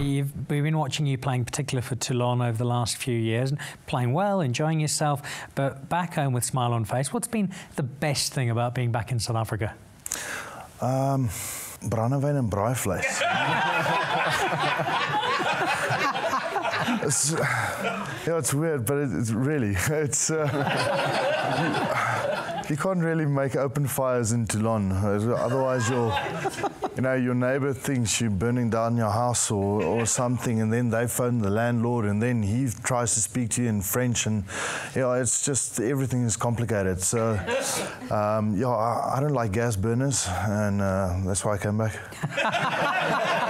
You've, we've been watching you playing, particularly for Toulon, over the last few years, and playing well, enjoying yourself. But back home with smile on face, what's been the best thing about being back in South Africa? Um, brandewyn and braaivleis. it's, yeah, it's weird, but it, it's really it's. Uh, you, you, can't really make open fires in Toulon, otherwise you'll you know, your neighbor thinks you're burning down your house or, or something, and then they phone the landlord, and then he tries to speak to you in French, and you know, it's just everything is complicated. So, um, yeah, I, I, don't like gas burners, and uh, that's why I came back.